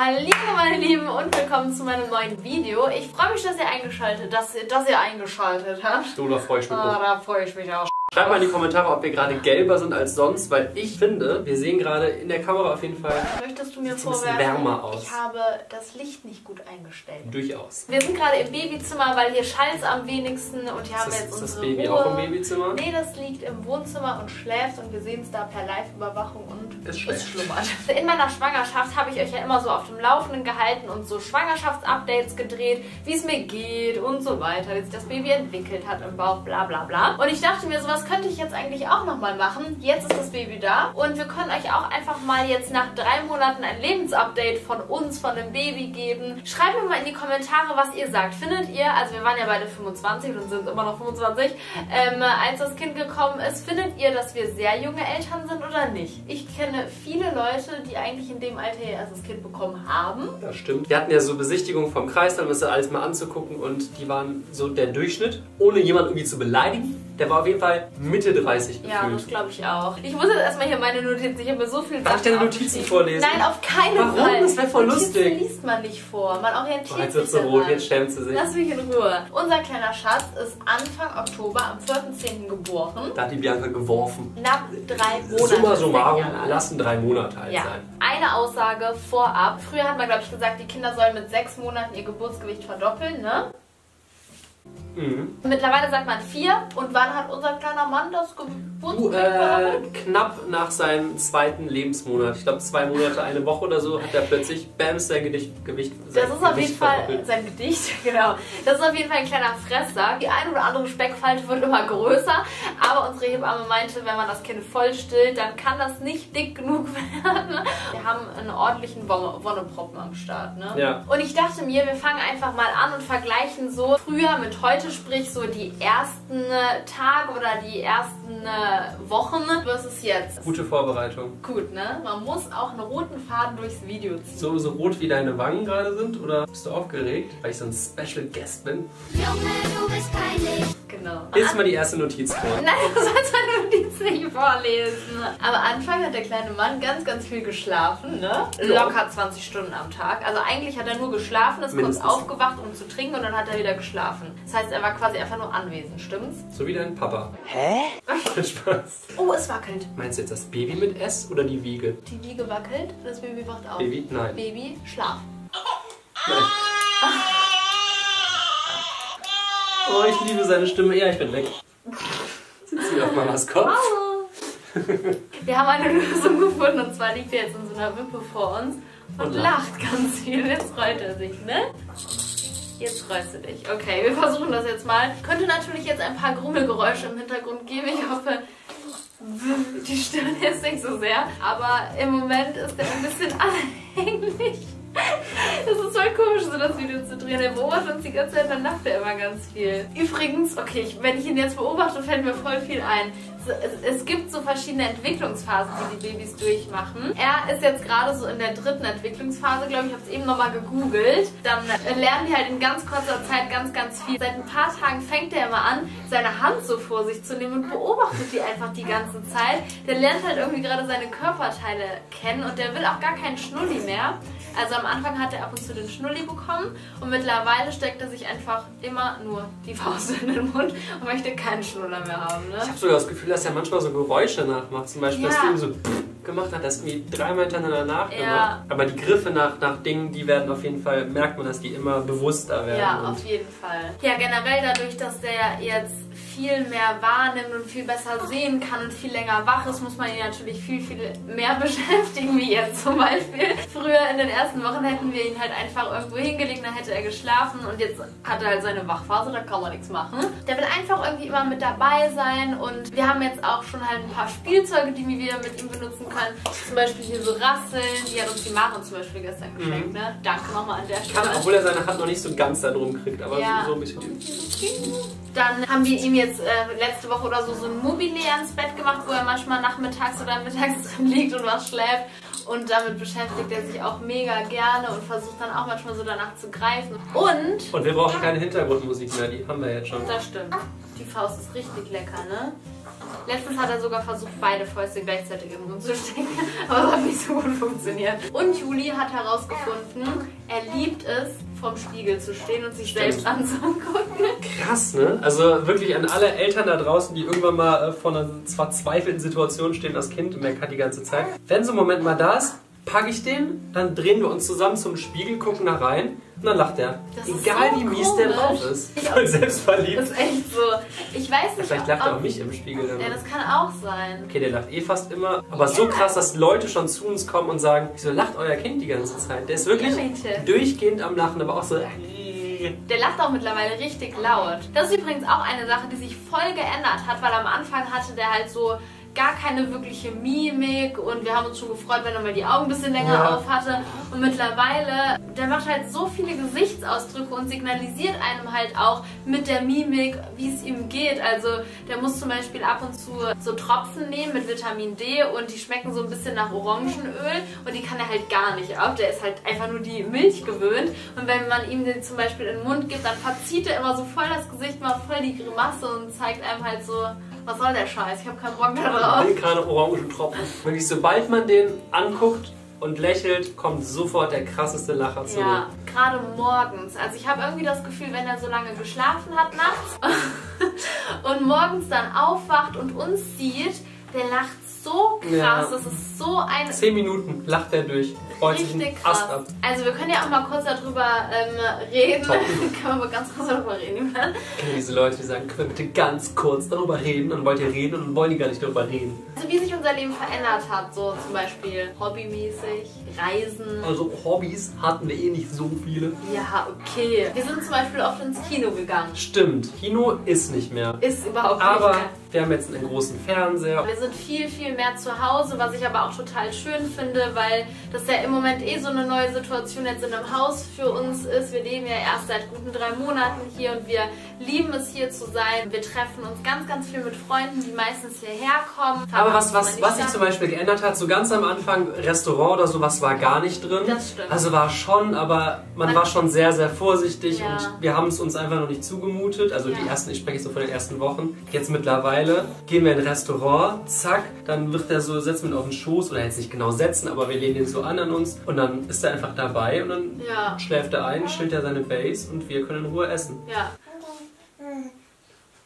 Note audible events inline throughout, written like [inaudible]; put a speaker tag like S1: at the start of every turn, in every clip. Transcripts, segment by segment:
S1: Hallo meine Lieben und willkommen zu meinem neuen Video. Ich freue mich, dass ihr eingeschaltet, dass, dass ihr eingeschaltet habt.
S2: So, da freue ich mich
S1: Oh, da freue ich mich auch.
S2: Schreibt mal in die Kommentare, ob wir gerade gelber sind als sonst, weil ich finde, wir sehen gerade in der Kamera auf jeden Fall
S1: Möchtest du mir vorwerfen,
S2: wärmer aus.
S1: ich habe das Licht nicht gut eingestellt.
S2: durchaus.
S1: Wir sind gerade im Babyzimmer, weil hier schallt am wenigsten und hier haben
S2: Ist
S1: wir
S2: das,
S1: jetzt
S2: ist das
S1: unsere
S2: Baby
S1: Ruhe.
S2: auch im Babyzimmer?
S1: Nee, das liegt im Wohnzimmer und schläft und wir sehen es da per Live-Überwachung und
S2: Es schläft.
S1: schlummert. In meiner Schwangerschaft habe ich euch ja immer so auf dem Laufenden gehalten und so Schwangerschaftsupdates gedreht, wie es mir geht und so weiter, wie sich das Baby entwickelt hat im Bauch, bla bla bla. Und ich dachte mir, sowas könnte ich jetzt eigentlich auch nochmal machen. Jetzt ist das Baby da und wir können euch auch einfach mal jetzt nach drei Monaten ein Lebensupdate von uns, von dem Baby geben. Schreibt mir mal in die Kommentare, was ihr sagt. Findet ihr, also wir waren ja beide 25 und sind immer noch 25, ähm, als das Kind gekommen ist, findet ihr, dass wir sehr junge Eltern sind oder nicht? Ich kenne viele Leute, die eigentlich in dem Alter erst das Kind bekommen haben.
S2: Das stimmt. Wir hatten ja so Besichtigungen vom Kreis, dann das alles mal anzugucken und die waren so der Durchschnitt, ohne jemanden irgendwie zu beleidigen. Der war auf jeden Fall Mitte 30
S1: Ja, das
S2: gefühlt.
S1: glaube ich auch. Ich muss jetzt erstmal hier meine Notizen. Ich habe mir so viel
S2: Darf ich deine Notizen vorlesen?
S1: Nein, auf keinen
S2: Warum?
S1: Fall.
S2: Das wär voll
S1: Notizen
S2: lustig.
S1: liest man nicht vor. Man orientiert
S2: Oh, jetzt
S1: sich
S2: wird so rot, jetzt schämt sie sich.
S1: Lass mich in Ruhe. Unser kleiner Schatz ist Anfang Oktober am 4.10. geboren.
S2: Da hat die Bianca geworfen.
S1: Knapp drei Monate.
S2: Summa summarum, lassen drei Monate alt
S1: Ja,
S2: sein.
S1: eine Aussage vorab. Früher hat man, glaube ich, gesagt, die Kinder sollen mit sechs Monaten ihr Geburtsgewicht verdoppeln, ne?
S2: Mhm.
S1: Mittlerweile sagt man vier. Und wann hat unser kleiner Mann das Geburtsgewicht
S2: äh, knapp nach seinem zweiten Lebensmonat, ich glaube zwei Monate, eine Woche oder so, hat er plötzlich Bams sein Gedicht, Gewicht sein
S1: Das ist auf
S2: Gewicht
S1: jeden Fall
S2: verdoppelt.
S1: sein Gedicht, [laughs] genau. Das ist auf jeden Fall ein kleiner Fresser. Die ein oder andere Speckfalte wird immer größer, aber unsere Hebamme meinte, wenn man das Kind voll stillt, dann kann das nicht dick genug [laughs] werden. Wir haben einen ordentlichen Wonne- Wonneproppen am Start, ne?
S2: Ja.
S1: Und ich dachte mir, wir fangen einfach mal an und vergleichen so früher mit heute, sprich so die ersten äh, Tage oder die ersten äh, Wochen versus jetzt.
S2: Gute Vorbereitung.
S1: Gut, ne? Man muss auch einen roten Faden durchs Video ziehen.
S2: So, so rot wie deine Wangen gerade sind? Oder bist du aufgeregt, weil ich so ein Special Guest bin?
S3: Junge, du bist peinlich.
S1: Genau.
S2: Lies mal die erste Notiz vor. [laughs]
S1: Nein, du sollst meine Notiz nicht vorlesen. Am Anfang hat der kleine Mann ganz, ganz viel geschlafen, ne? Locker 20 Stunden am Tag. Also eigentlich hat er nur geschlafen, ist kurz
S2: Mindestens.
S1: aufgewacht, um zu trinken und dann hat er wieder geschlafen. Das heißt, er war quasi einfach nur anwesend, stimmt's?
S2: So wie dein Papa. Hä? Spaß.
S1: Oh, es wackelt.
S2: Meinst du jetzt das Baby mit S oder die Wiege?
S1: Die Wiege wackelt, das Baby wacht auf.
S2: Baby? Nein.
S1: Baby, schlaf.
S2: Nein. Oh, ich liebe seine Stimme. Ja, ich bin weg. Sitzt sie auf Mamas Kopf?
S1: Wir haben eine Lösung gefunden und zwar liegt er jetzt in so einer Wippe vor uns und,
S2: Und
S1: lacht
S2: lacht.
S1: ganz viel. Jetzt freut er sich, ne? Jetzt freust du dich. Okay, wir versuchen das jetzt mal. Könnte natürlich jetzt ein paar Grummelgeräusche im Hintergrund geben. Ich hoffe, die stören jetzt nicht so sehr. Aber im Moment ist er ein bisschen [laughs] anhänglich. Das ist voll komisch, so das Video zu drehen. Er beobachtet uns die ganze Zeit, dann lacht er immer ganz viel. Übrigens, okay, ich, wenn ich ihn jetzt beobachte, fällt mir voll viel ein. So, Es, es gibt so verschiedene Entwicklungsphasen, die die Babys durchmachen. Er ist jetzt gerade so in der dritten Entwicklungsphase, glaube ich, habe es eben nochmal gegoogelt. Dann lernen die halt in ganz kurzer Zeit ganz, ganz viel. Seit ein paar Tagen fängt er immer an, seine Hand so vor sich zu nehmen und beobachtet die einfach die ganze Zeit. Der lernt halt irgendwie gerade seine Körperteile kennen und der will auch gar keinen Schnulli mehr. Also am Anfang hat er ab und zu den Schnulli bekommen und mittlerweile steckt er sich einfach immer nur die Faust in den Mund und möchte keinen Schnuller mehr haben. Ne?
S2: Ich habe sogar das Gefühl, dass er manchmal so Geräusche nachmacht. Zum Beispiel, dass
S1: Ja.
S2: du ihm so gemacht hat, das irgendwie dreimal hintereinander nachgemacht.
S1: Ja.
S2: Aber die Griffe nach, nach Dingen, die werden auf jeden Fall, merkt man, dass die immer bewusster werden.
S1: Ja, auf jeden Fall. Ja, generell dadurch, dass der jetzt viel mehr wahrnimmt und viel besser sehen kann und viel länger wach ist, muss man ihn natürlich viel, viel mehr [laughs] beschäftigen, wie jetzt zum Beispiel. Früher in den ersten Wochen hätten wir ihn halt einfach irgendwo hingelegt, dann hätte er geschlafen und jetzt hat er halt seine Wachphase, da kann man nichts machen. Der will einfach irgendwie immer mit dabei sein und wir haben jetzt auch schon halt ein paar Spielzeuge, die wir mit ihm benutzen können. Zum Beispiel hier so Rasseln, die hat uns die Maren zum Beispiel gestern geschenkt, ne? Danke nochmal an der Stelle.
S2: Kann, obwohl er seine Hand noch nicht so ganz da drum kriegt, aber
S1: Ja.
S2: so ein bisschen.
S1: Dann haben wir ihm jetzt äh, letzte Woche oder so so ein Mobile ans Bett gemacht, wo er manchmal nachmittags oder mittags drin [laughs] liegt und was schläft. Und damit beschäftigt er sich auch mega gerne und versucht dann auch manchmal so danach zu greifen. Und,
S2: Und wir brauchen keine Hintergrundmusik mehr, die haben wir jetzt schon.
S1: das stimmt, die Faust ist richtig lecker, ne? Letztens hat er sogar versucht, beide Fäuste gleichzeitig im Mund zu stecken, [laughs] aber es hat nicht so gut funktioniert. Und Juli hat herausgefunden, er liebt es, vorm Spiegel zu stehen und sich
S2: Stimmt.
S1: selbst anzugucken.
S2: Krass, ne? Also wirklich an alle Eltern da draußen, die irgendwann mal äh, vor einer verzweifelten Situation stehen, das Kind meckert die ganze Zeit. Wenn so ein Moment mal da ist, packe ich den, dann drehen wir uns zusammen zum Spiegel, gucken da rein und dann lacht er.
S1: Das
S2: Egal
S1: so
S2: wie mies der drauf ist.
S1: Ich-
S2: Voll selbstverliebt.
S1: Das ist echt so. Ich weiß nicht,
S2: Vielleicht lacht er auch mich im Spiegel dann.
S1: Ja, das kann auch sein.
S2: Okay, der lacht eh fast immer. Aber so krass, dass Leute schon zu uns kommen und sagen, wieso lacht euer Kind die ganze Zeit? Der ist wirklich
S1: Ja,
S2: durchgehend am Lachen, aber auch so...
S1: Der lacht auch mittlerweile richtig laut. Das ist übrigens auch eine Sache, die sich voll geändert hat, weil am Anfang hatte der halt so gar keine wirkliche Mimik und wir haben uns schon gefreut, wenn er mal die Augen ein bisschen länger
S2: Ja.
S1: auf hatte. Und mittlerweile, der macht halt so viele Gesichtsausdrücke und signalisiert einem halt auch mit der Mimik, wie es ihm geht. Also der muss zum Beispiel ab und zu so Tropfen nehmen mit Vitamin D und die schmecken so ein bisschen nach Orangenöl und die kann er halt gar nicht ab. Der ist halt einfach nur die Milch gewöhnt und wenn man ihm den zum Beispiel in den Mund gibt, dann verzieht er immer so voll das Gesicht, macht voll die Grimasse und zeigt einem halt so, was soll der Scheiß, ich habe keinen Bock mehr drauf.
S2: will keine orangen Tropfen. Wirklich, sobald man den anguckt und lächelt, kommt sofort der krasseste Lacher zurück.
S1: Ja, gerade morgens. Also ich habe irgendwie das Gefühl, wenn er so lange geschlafen hat nachts [laughs] und morgens dann aufwacht und uns sieht, der lacht so krass.
S2: Ja.
S1: Das ist so ein
S2: Zehn Minuten lacht er durch. Freut sich
S1: richtig krass.
S2: Ast ab.
S1: Also wir können ja auch mal kurz darüber ähm, reden. [laughs] Können wir mal ganz kurz darüber reden. Julian?
S2: Ich kenne diese Leute, die sagen, können wir bitte ganz kurz darüber reden und wollt ihr reden und wollen die gar nicht darüber reden.
S1: Also wie sich unser Leben verändert hat, so zum Beispiel hobbymäßig, Reisen.
S2: Also Hobbys hatten wir eh nicht so viele.
S1: Ja, okay. Wir sind zum Beispiel oft ins Kino gegangen.
S2: Stimmt, Kino ist nicht mehr.
S1: Ist überhaupt
S2: Aber
S1: nicht mehr.
S2: Wir haben jetzt einen großen Fernseher.
S1: Wir sind viel, viel mehr zu Hause, was ich aber auch total schön finde, weil das ja im Moment eh so eine neue Situation jetzt in einem Haus für uns ist. Wir leben ja erst seit guten drei Monaten hier und wir lieben es hier zu sein. Wir treffen uns ganz, ganz viel mit Freunden, die meistens hierher kommen.
S2: Aber was, was, was sich zum Beispiel geändert hat, so ganz am Anfang, Restaurant oder sowas war gar nicht drin.
S1: Das stimmt.
S2: Also war schon, aber man,
S1: Man-
S2: war schon sehr, sehr vorsichtig
S1: Ja.
S2: und wir haben es uns einfach noch nicht zugemutet. Also die
S1: Ja.
S2: ersten, ich spreche jetzt so von den ersten Wochen. Jetzt mittlerweile gehen wir in ein Restaurant, zack, dann wird er so, setzen wir ihn auf den Schoß oder jetzt nicht genau setzen, aber wir lehnen ihn so an an uns und dann ist er einfach dabei und dann
S1: Ja,
S2: schläft er ein, stillt er seine Base und wir können in Ruhe essen.
S1: ja.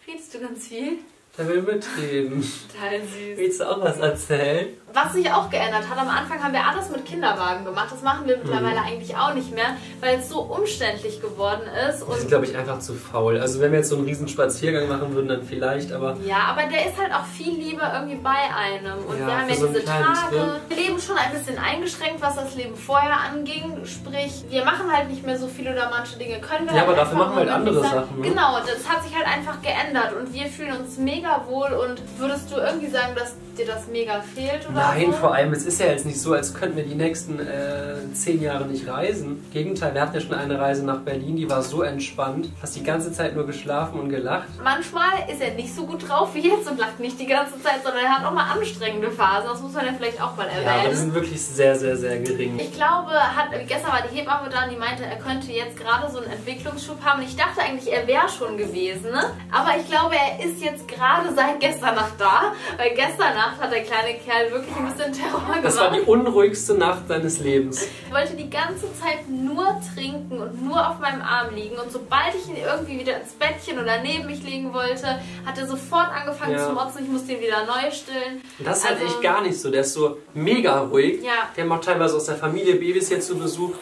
S1: Redest du ganz viel?
S2: Der will mitreden.
S1: Total süß.
S2: Willst du auch was erzählen?
S1: Was sich auch geändert hat, am Anfang haben wir alles mit Kinderwagen gemacht. Das machen wir mittlerweile
S2: Mhm.
S1: eigentlich auch nicht mehr, weil es so umständlich geworden ist.
S2: Wir sind,
S1: Und
S2: glaube ich, einfach zu faul. Also wenn wir jetzt so einen riesen Spaziergang machen würden, dann vielleicht, aber
S1: ja, aber der ist halt auch viel lieber irgendwie bei einem. Und
S2: Ja,
S1: wir haben ja
S2: so
S1: diese Tage.
S2: Trip.
S1: Wir leben schon ein bisschen eingeschränkt, was das Leben vorher anging. Sprich, wir machen halt nicht mehr so viel oder manche Dinge können wir
S2: Ja,
S1: halt
S2: aber dafür
S1: einfach
S2: machen wir halt andere
S1: nicht
S2: Sachen, ne?
S1: Genau, das hat sich halt einfach geändert und wir fühlen uns mega wohl. Und würdest du irgendwie sagen, dass dir das mega fehlt oder
S2: Nein, vor allem, es ist ja jetzt nicht so, als könnten wir die nächsten äh, zehn Jahre nicht reisen. Im Gegenteil, wir hatten ja schon eine Reise nach Berlin, die war so entspannt. Hast die ganze Zeit nur geschlafen und gelacht.
S1: Manchmal ist er nicht so gut drauf wie jetzt und lacht nicht die ganze Zeit, sondern er hat auch mal anstrengende Phasen. Das muss man ja vielleicht auch mal
S2: Ja, aber die
S1: erwähnen.
S2: sind wirklich sehr, sehr, sehr gering.
S1: ich glaube, hat, gestern war die Hebamme da und die meinte, er könnte jetzt gerade so einen Entwicklungsschub haben. Und ich dachte eigentlich, er wäre schon gewesen. Ne? Aber ich glaube, er ist jetzt gerade seit gestern Nacht da. Weil gestern Nacht hat der kleine Kerl wirklich ein bisschen Terror
S2: Das war die unruhigste Nacht seines Lebens.
S1: Er wollte die ganze Zeit nur trinken und nur auf meinem Arm liegen. Und sobald ich ihn irgendwie wieder ins Bettchen oder neben mich legen wollte, hat er sofort angefangen
S2: Ja.
S1: zu motzen. Ich musste ihn wieder neu stillen.
S2: Das ist halt
S1: Also-
S2: echt gar nicht so. Der ist so mega ruhig.
S1: Ja.
S2: Haben auch teilweise aus der Familie Babys hier zu Besuch.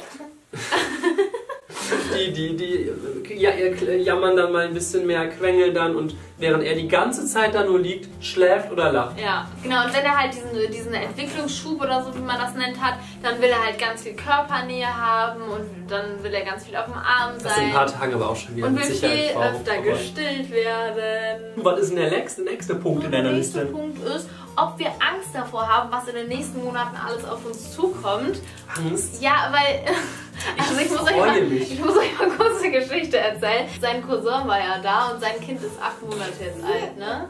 S2: [laughs] Die, die, die ja, jammern dann mal ein bisschen mehr, quengeln dann und während er die ganze Zeit da nur liegt, schläft oder lacht.
S1: Ja, genau. Und wenn er halt diesen, diesen Entwicklungsschub oder so, wie man das nennt, hat, dann will er halt ganz viel Körpernähe haben und dann will er ganz viel auf dem Arm
S2: Das sind ein
S1: sein.
S2: paar Tage aber auch schon wieder
S1: und will viel öfter gestillt werden.
S2: Was ist denn der nächste, nächste Punkt in
S1: Und der
S2: deiner
S1: nächste
S2: Liste?
S1: Punkt ist, ob wir Angst davor haben, was in den nächsten Monaten alles auf uns zukommt.
S2: Angst?
S1: Ja, weil. [laughs] Also ich muss, euch
S2: freue
S1: mal,
S2: mich.
S1: ich muss euch mal kurz eine Geschichte erzählen. Sein Cousin war ja da und sein Kind ist acht Monate jetzt alt, ne?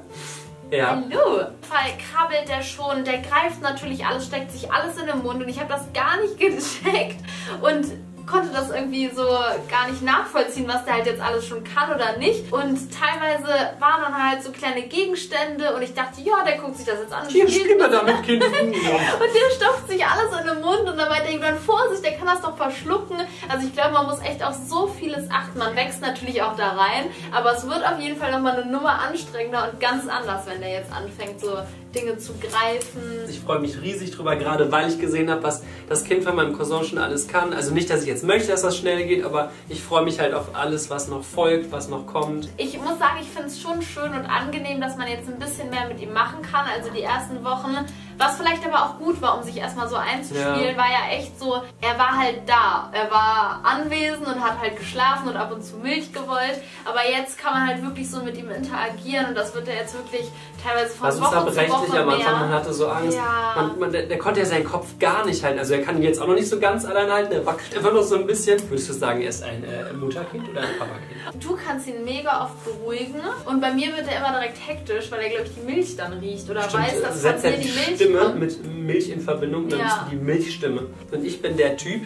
S2: Ja.
S1: Hallo! Fall krabbelt der schon, der greift natürlich alles, steckt sich alles in den Mund und ich habe das gar nicht [laughs] gecheckt und konnte das irgendwie so gar nicht nachvollziehen, was der halt jetzt alles schon kann oder nicht. Und teilweise waren dann halt so kleine Gegenstände und ich dachte, ja, der guckt sich das jetzt an. und
S2: Hier,
S1: spielt
S2: spiel mal
S1: mit.
S2: damit, Kind. [laughs]
S1: Und der stopft sich alles in den Mund und dann meinte ich dann Vorsicht, der kann das doch verschlucken. Also ich glaube, man muss echt auf so vieles achten. Man wächst natürlich auch da rein, aber es wird auf jeden Fall nochmal eine Nummer anstrengender und ganz anders, wenn der jetzt anfängt, so Dinge zu greifen.
S2: Ich freue mich riesig drüber, gerade weil ich gesehen habe, was das Kind von meinem Cousin schon alles kann. Also nicht, dass ich jetzt möchte, dass das schnell geht, aber ich freue mich halt auf alles, was noch folgt, was noch kommt.
S1: Ich muss sagen, ich finde es schon schön und angenehm, dass man jetzt ein bisschen mehr mit ihm machen kann. Also die ersten Wochen, was vielleicht aber auch gut war, um sich erstmal so einzuspielen,
S2: Ja.
S1: war ja echt so, er war halt da. Er war anwesend und hat halt geschlafen und ab und zu Milch gewollt. Aber jetzt kann man halt wirklich so mit ihm interagieren und das wird er jetzt wirklich teilweise von
S2: Was uns
S1: Woche
S2: da
S1: zu
S2: berechtigt
S1: Woche
S2: am Anfang, man hatte so Angst.
S1: Ja.
S2: Man, man, der, der konnte ja seinen Kopf gar nicht halten. Also er kann ihn jetzt auch noch nicht so ganz allein halten, er wackelt immer noch so ein bisschen. Würdest du sagen, er ist ein äh, Mutterkind oder ein Papakind?
S1: Du kannst ihn mega oft beruhigen und bei mir wird er immer direkt hektisch, weil er, glaube ich, die Milch dann riecht oder weiß, dass von mir
S2: die
S1: Milch
S2: Stimme mit Milch in Verbindung, dann
S1: Ja.
S2: bist du die Milchstimme. Und ich bin der Typ,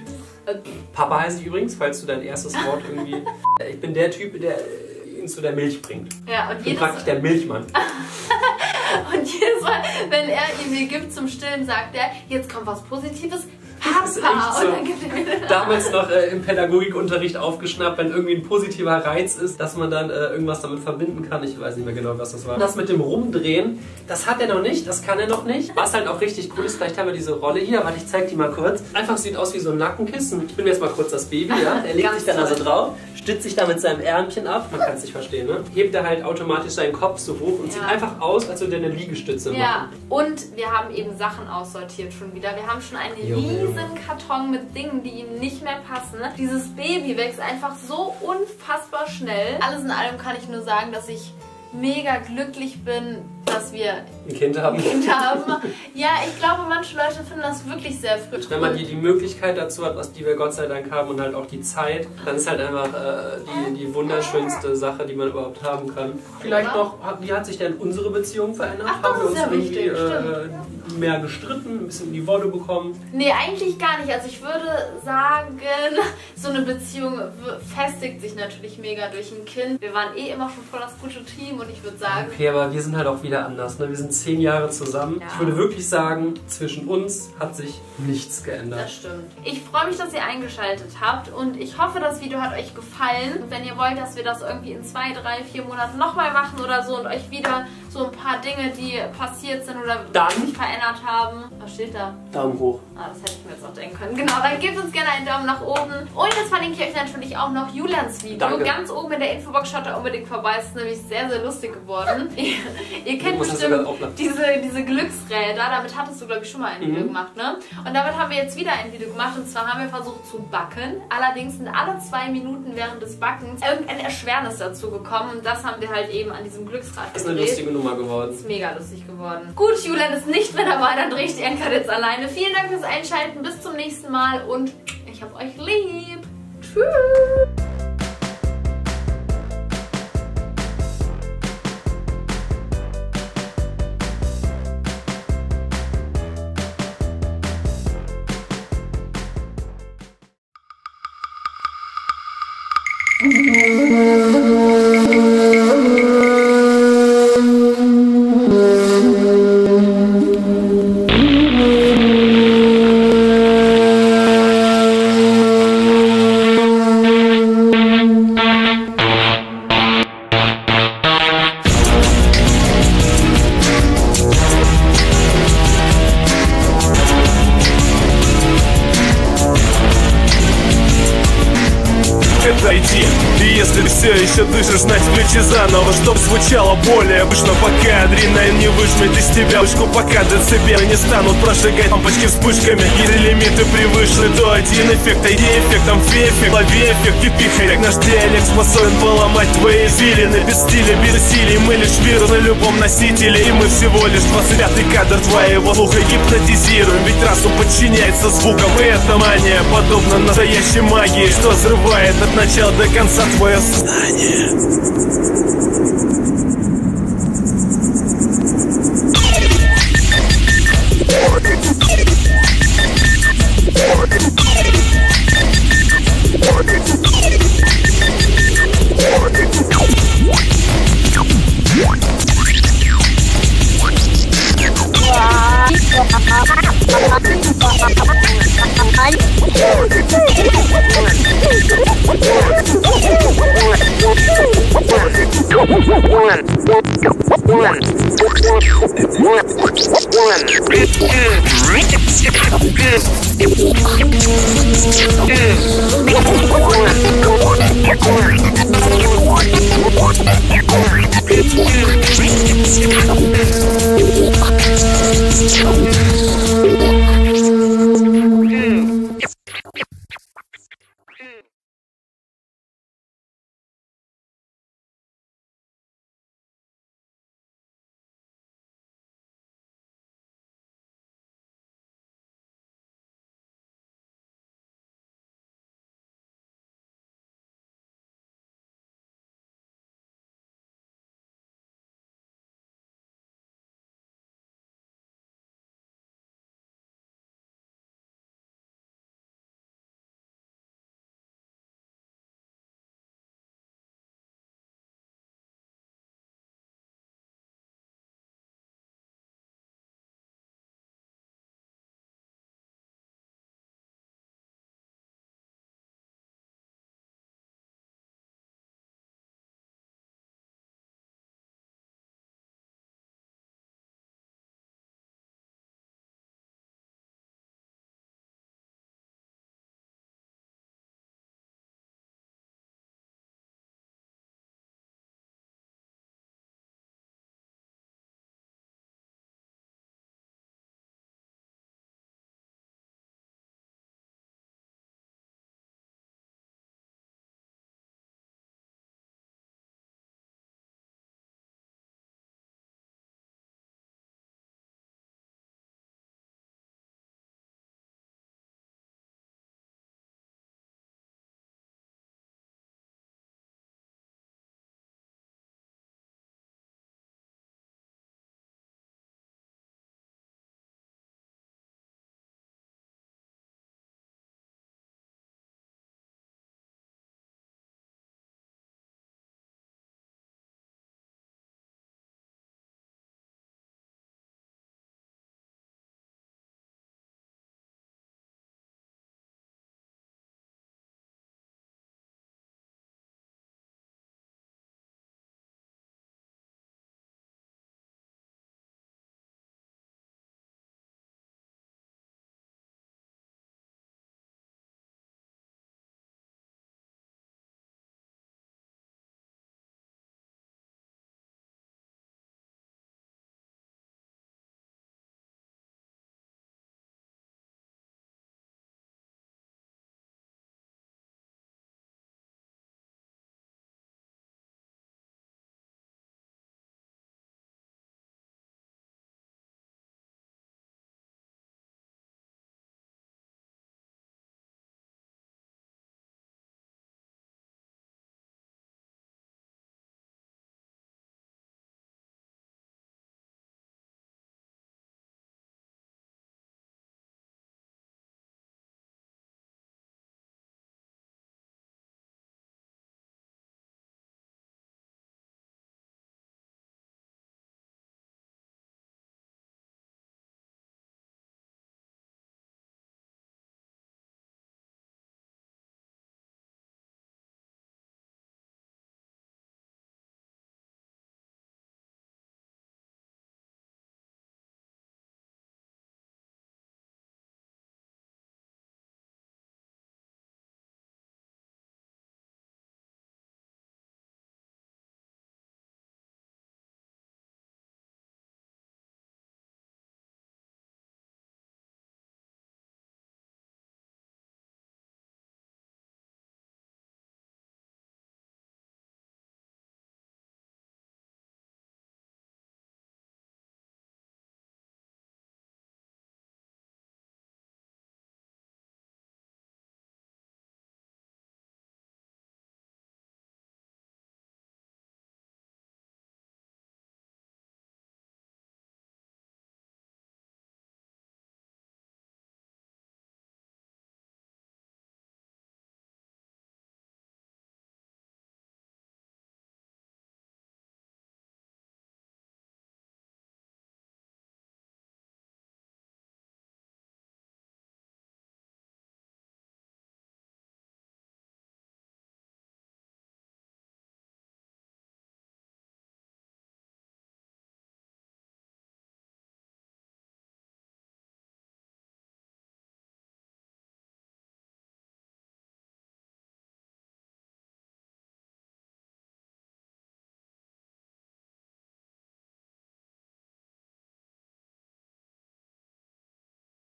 S2: Papa heiße ich übrigens, falls du dein erstes Wort irgendwie... [laughs] Ich bin der Typ, der ihn zu der Milch bringt.
S1: Ja, und
S2: Ich bin praktisch der Milchmann. [laughs]
S1: Und jedes Mal, wenn er ihm die gibt zum Stillen, sagt er, jetzt kommt was Positives.
S2: Das so. Damals noch äh, im Pädagogikunterricht aufgeschnappt, wenn irgendwie ein positiver Reiz ist, dass man dann äh, irgendwas damit verbinden kann. Ich weiß nicht mehr genau, was das war. Das mit dem Rumdrehen, das hat er noch nicht, das kann er noch nicht. Was halt auch richtig cool ist, vielleicht haben wir diese Rolle hier, warte, ich zeig die mal kurz. Einfach sieht aus wie so ein Nackenkissen. Ich bin jetzt mal kurz das Baby, ja. [laughs] Er legt sich dann also drauf, stützt sich da mit seinem Ärmchen ab, man kann es nicht verstehen, ne? Hebt er halt automatisch seinen Kopf so hoch und
S1: Ja.
S2: sieht einfach aus, als würde er eine Liegestütze machen.
S1: Ja, und wir haben eben Sachen aussortiert schon wieder. Wir haben schon einen
S2: Junge,
S1: riesen. Karton mit Dingen, die ihm nicht mehr passen. Dieses Baby wächst einfach so unfassbar schnell. Alles in allem kann ich nur sagen, dass ich mega glücklich bin, dass wir
S2: Ein Kind haben.
S1: ein Kind haben. Ja, ich glaube, manche Leute finden das wirklich sehr früh.
S2: Wenn man die, die Möglichkeit dazu hat, was die wir Gott sei Dank haben und halt auch die Zeit, dann ist halt einfach äh, die, die wunderschönste Sache, die man überhaupt haben kann. Vielleicht noch, hat- wie hat sich denn unsere Beziehung verändert?
S1: Ach, das
S2: haben wir
S1: ist
S2: uns
S1: ja
S2: irgendwie
S1: wichtig,
S2: äh, mehr gestritten, ein bisschen in die Wolle bekommen?
S1: Nee, eigentlich gar nicht. Also ich würde sagen, [laughs] so eine Beziehung festigt sich natürlich mega durch ein Kind. Wir waren eh immer schon voll das gute Team und ich würde sagen,
S2: Okay, aber wir sind halt auch wieder anders. Ne? Wir sind zehn Jahre zusammen.
S1: Ja.
S2: Ich würde wirklich sagen, zwischen uns hat sich nichts geändert.
S1: das stimmt. Ich freue mich, dass ihr eingeschaltet habt und ich hoffe, das Video hat euch gefallen. Und wenn ihr wollt, dass wir das irgendwie in zwei, drei, vier Monaten nochmal machen oder so und euch wieder so ein paar Dinge, die passiert sind oder
S2: Dann?
S1: sich verändert haben. Was steht da?
S2: Daumen hoch.
S1: Ah, das hätte ich mir jetzt auch denken können. Genau, dann gebt uns gerne einen Daumen nach oben. Und jetzt verlinke ich euch natürlich auch noch Julians Video.
S2: Danke.
S1: Ganz oben in der Infobox schaut da unbedingt vorbei. Es ist nämlich sehr, sehr lustig geworden. [laughs] ihr, ihr kennt bestimmt diese, diese Glücksräder. Damit hattest du, glaube ich, schon mal ein Video
S2: Mhm.
S1: gemacht, ne? Und damit haben wir jetzt wieder ein Video gemacht. Und zwar haben wir versucht zu backen. Allerdings sind alle zwei Minuten während des Backens irgendeine Erschwernis dazu gekommen. Und das haben wir halt eben an diesem Glücksrad
S2: Das ist eine
S1: gedreht.
S2: lustige Nummer Nummer geworden.
S1: Ist mega lustig geworden. Gut, Julian ist nicht mehr dabei, dann drehe ich die Anker jetzt alleine. Vielen Dank fürs Einschalten, bis zum nächsten Mal und ich hab euch lieb. Tschüss.
S4: Mm-hmm. [laughs] все еще дышишь, знать включи заново Чтоб звучало более обычно. Пока адреналин не выжмет из тебя Вышку пока децибелы не станут прожигать лампочки вспышками. Если лимиты превышены, то один эффект лови эффект и пихай Как наш диалект способен поломать твои извилины. Без стиля, без усилий Мы лишь вирус на любом носителе. И мы всего лишь 25 кадр твоего слуха Гипнотизируем, ведь разум подчиняется звукам И эта мания подобна настоящей магии Что взрывает от начала до конца твое сознание